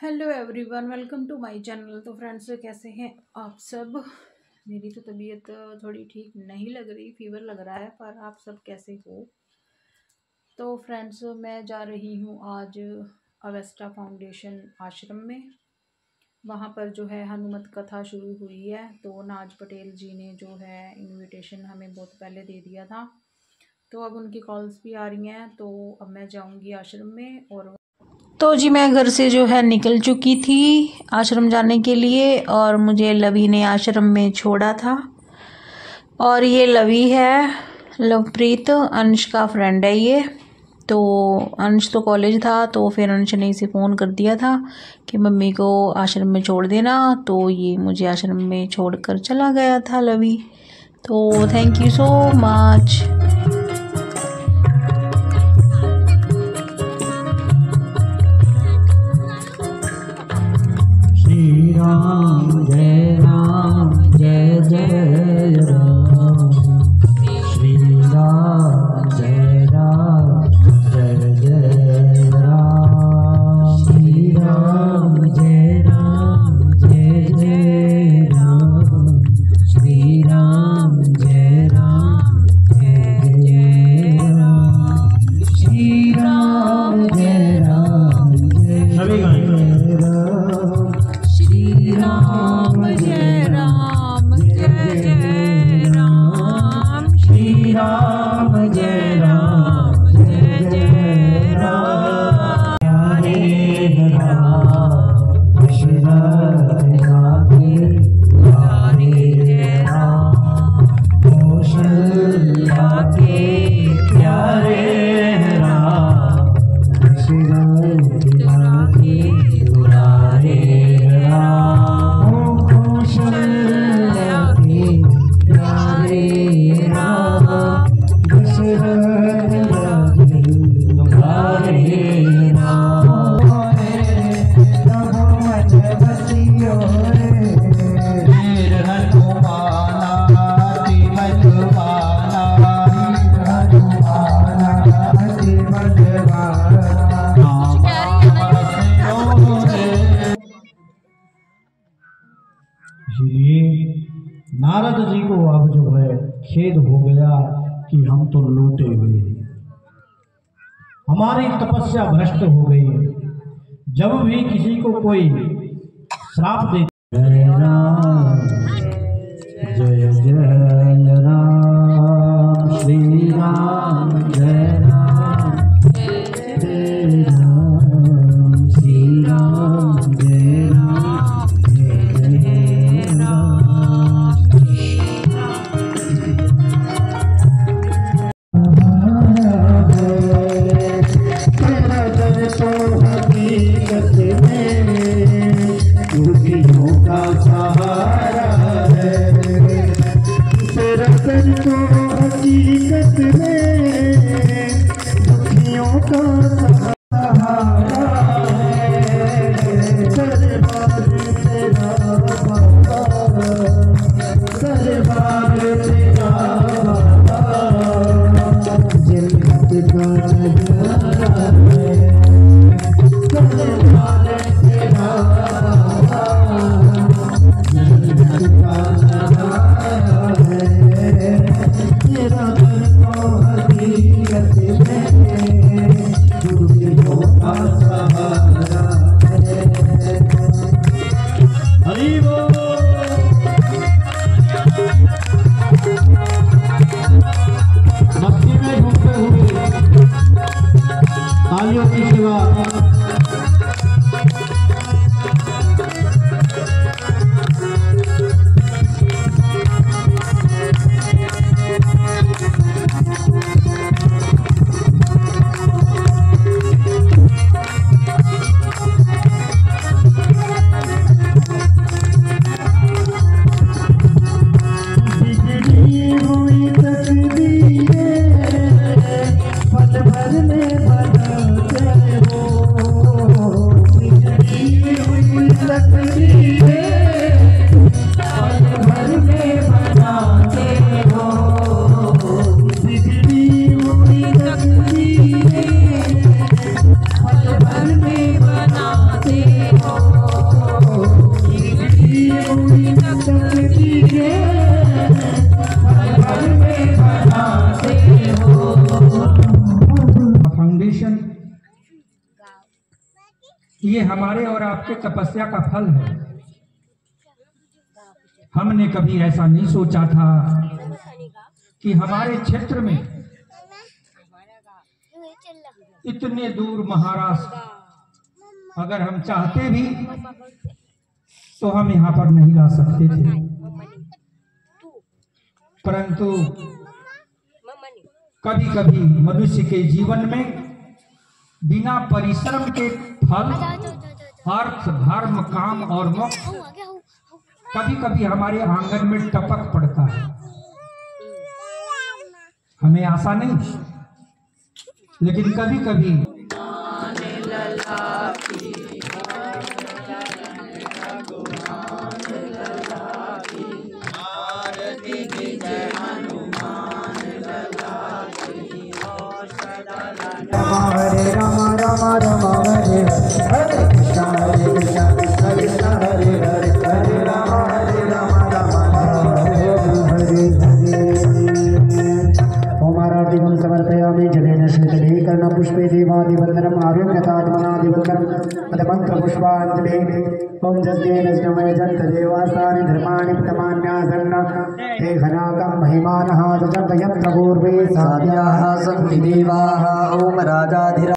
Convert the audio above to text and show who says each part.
Speaker 1: Hello everyone, welcome to my channel. तो friends, कैसे हैं आप सब? मेरी तो तबीयत थोड़ी ठीक नहीं लग रही, फीवर लग रहा है, पर आप सब कैसे हो? तो फ्रेंड्स, मैं जा रही हूँ आज अवेस्टा फाउंडेशन आश्रम में। वहाँ पर जो है हनुमत कथा शुरू हुई है तो नाज पटेल जी ने जो है इनविटेशन हमें बहुत पहले दे दिया था। तो अब उनकी कॉल्स भी आ रही हैं तो अब मैं जाऊँगी आश्रम में और तो जी, मैं घर से जो है निकल चुकी थी आश्रम जाने के लिए और मुझे लवी ने आश्रम में छोड़ा था। और ये लवी है, लवप्रीत, अंश का फ्रेंड है ये। तो अंश तो कॉलेज था तो फिर अंश ने इसे फ़ोन कर दिया था कि मम्मी को आश्रम में छोड़ देना। तो ये मुझे आश्रम में छोड़कर चला गया था लवी। तो thank you so much
Speaker 2: Ram
Speaker 3: इसलिए नारद जी को अब जो है खेद हो गया कि हम तो लूटे हुए हमारी तपस्या भ्रष्ट हो गई। जब भी किसी को कोई श्राप दे
Speaker 2: हकीकत में दुखियों का 内容とし
Speaker 4: ये हमारे और आपके तपस्या का फल है। हमने कभी ऐसा नहीं सोचा था कि हमारे क्षेत्र में इतने दूर महाराष्ट्र, अगर हम चाहते भी तो हम यहाँ पर नहीं ला सकते थे। परंतु कभी कभी मनुष्य के जीवन में बिना परिश्रम के फल अर्थ धर्म काम और मोक्ष कभी कभी हमारे आँगन में टपक पड़ता है। हमें आशा नहीं लेकिन कभी कभी
Speaker 5: राम हरे राम। अदमन्त्रपुष्पाञ्जलिः ॐ जस्तेन स्नमय जन्तदेवास्तानि धर्माणि प्रतमान्यासन्न ते घनाकं महिमानः तजन्तयन्त्र पूर्वे साध्याः सन्ति देवाः। ॐ राजाधिरा